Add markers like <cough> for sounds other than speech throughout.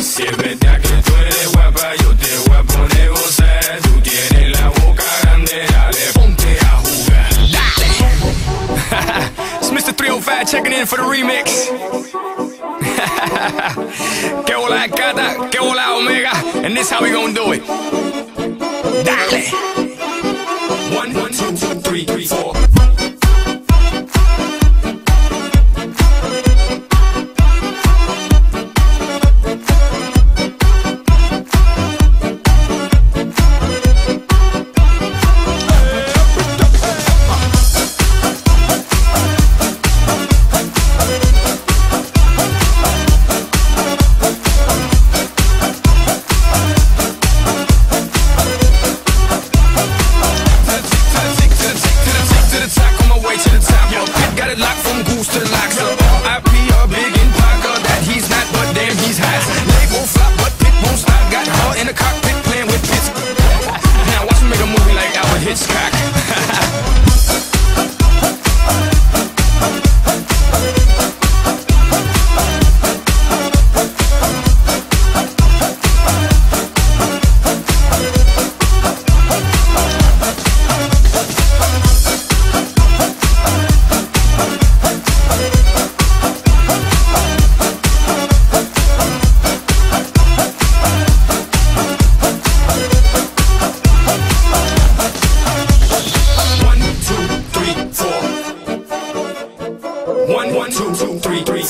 It's Mr. 305 checking in for the remix. <laughs> que hola, Cata, que hola, Omega. And this how we gonna do it. Dale.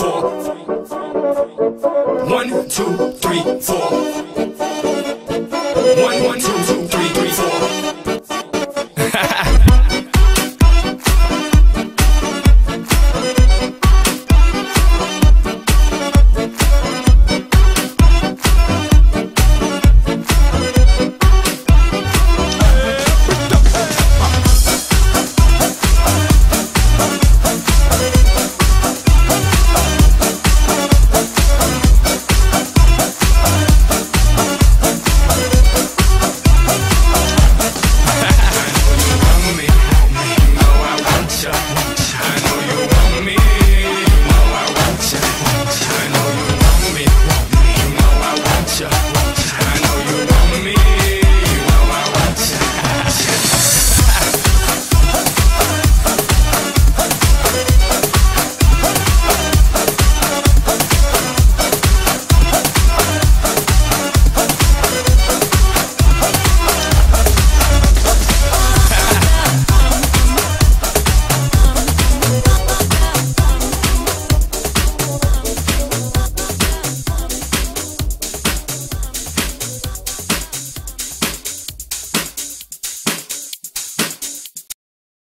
four. One, two, three, four. One, one, two, two, three.